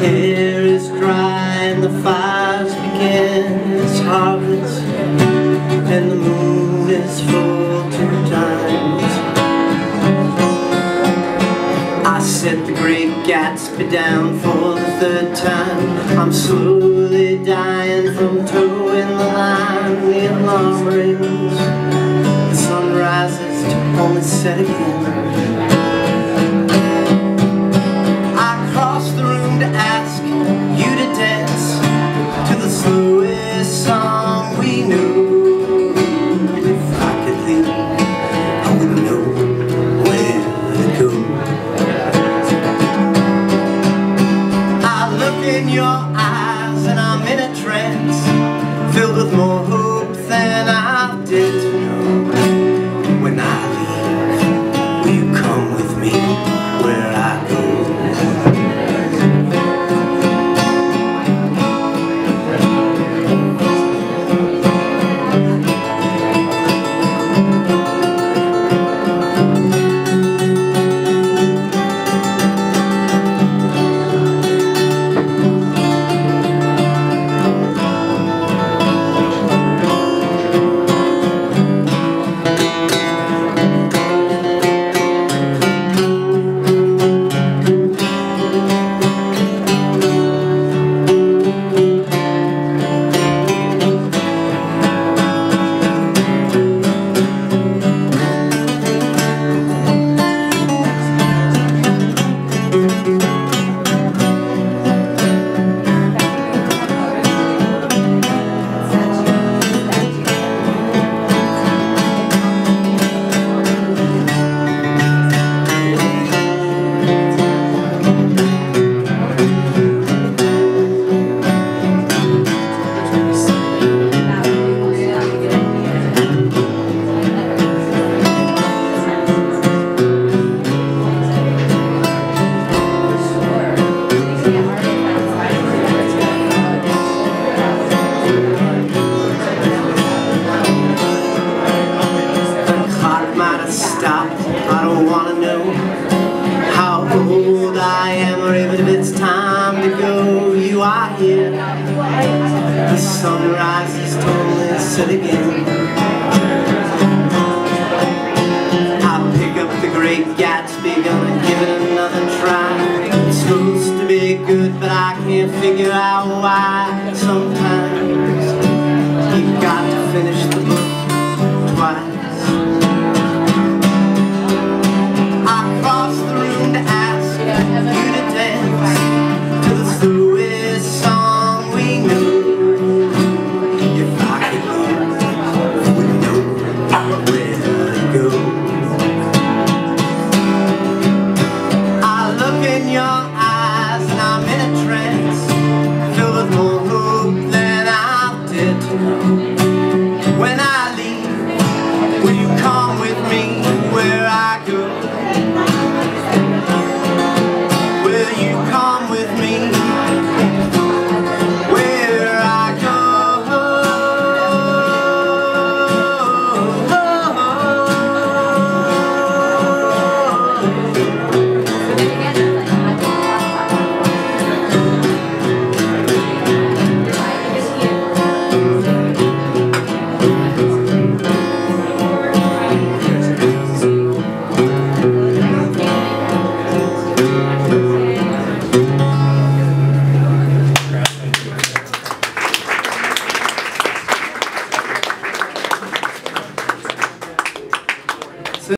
hair is dry and the fires begin. It's harvest and the moon is full two times. I set the great Gatsby down for the third time. I'm slowly dying from toeing the line. The alarm rings. The sun rises to only set again. in your eyes and I'm in again. when I